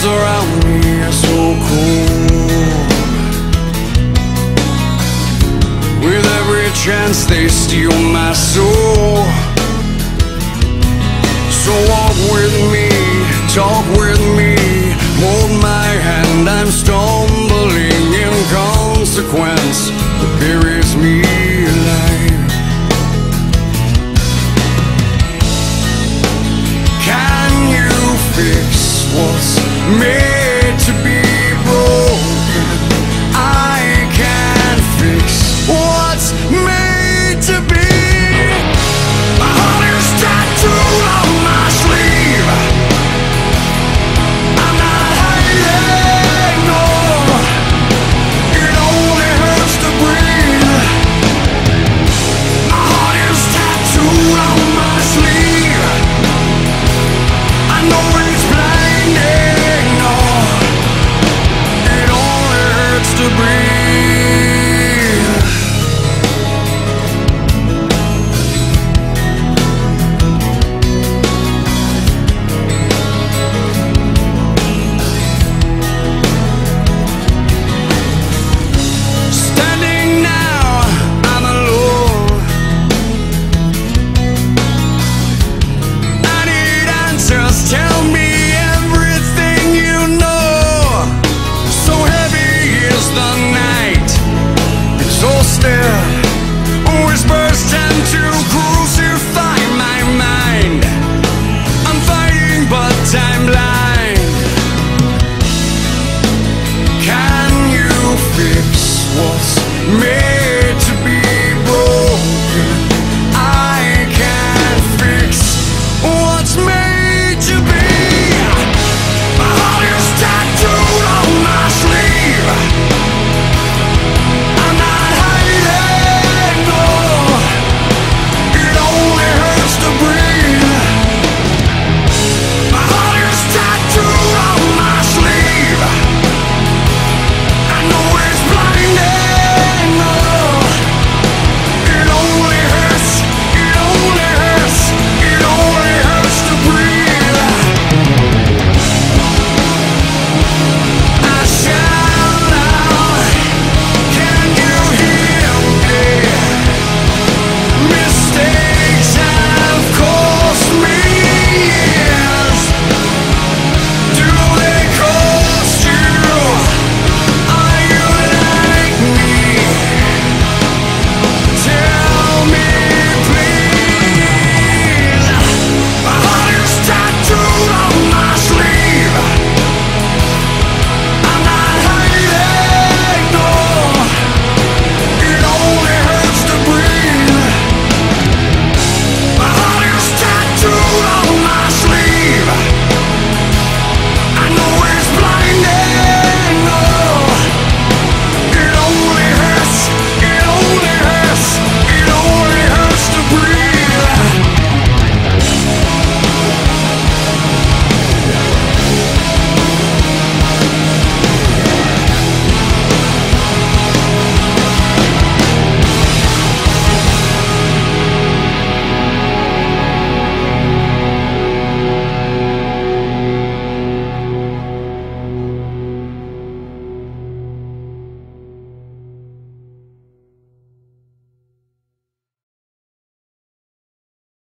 things around me are so cold. With every chance they steal my soul. So walk with me, talk with me Hold my hand, I'm stumbling in consequence. That buries me alive. Can you fix what's me.